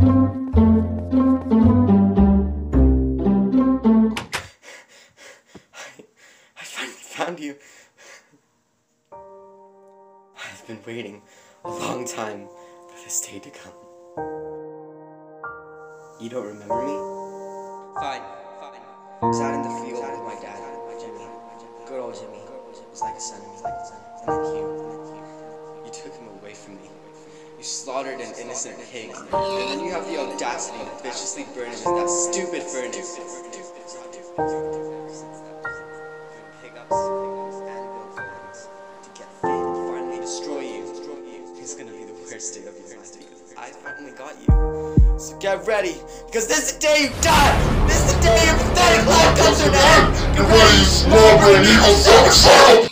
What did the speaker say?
I finally found you. I've been waiting a long time for this day to come. You don't remember me? Fine, fine. I was out in the field with my dad, Jimmy. Good old Jimmy. It was like a son. It was like a son. And you. You slaughtered an innocent pig. And then you have the audacity to viciously burn him in that stupid furnace. To finally destroy you. It's gonna be the worst day of your life I finally got you. So get ready, because this is the day you die! This is the day your pathetic life comes to an end! Get ready, small brain evil self